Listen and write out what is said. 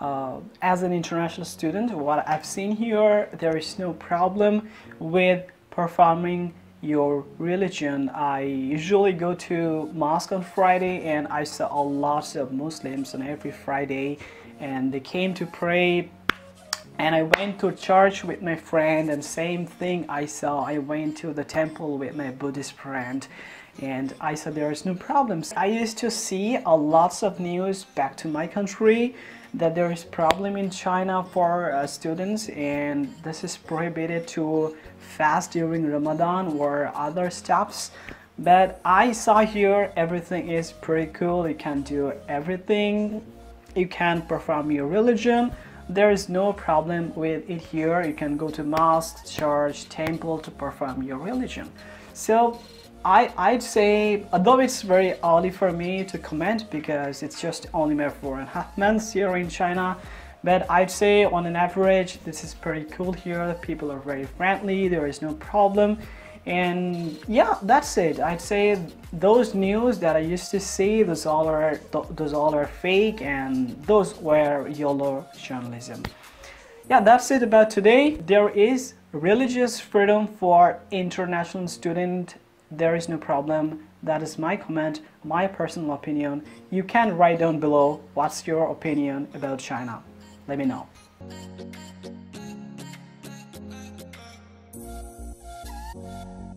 uh, as an international student, what I've seen here, there is no problem with performing your religion. I usually go to mosque on Friday and I saw a lot of Muslims on every Friday and they came to pray and I went to church with my friend and same thing I saw. I went to the temple with my Buddhist friend and I said there is no problems. I used to see a lots of news back to my country that there is problem in China for uh, students and this is prohibited to fast during Ramadan or other stuffs but I saw here everything is pretty cool. You can do everything. You can perform your religion there is no problem with it here you can go to mosque church temple to perform your religion so I, I'd say, although it's very early for me to comment because it's just only my four and a half months here in China, but I'd say on an average, this is pretty cool here. People are very friendly, there is no problem. And yeah, that's it. I'd say those news that I used to see, those all are, those all are fake and those were yellow journalism. Yeah, that's it about today. There is religious freedom for international student there is no problem. That is my comment, my personal opinion. You can write down below what's your opinion about China. Let me know. Música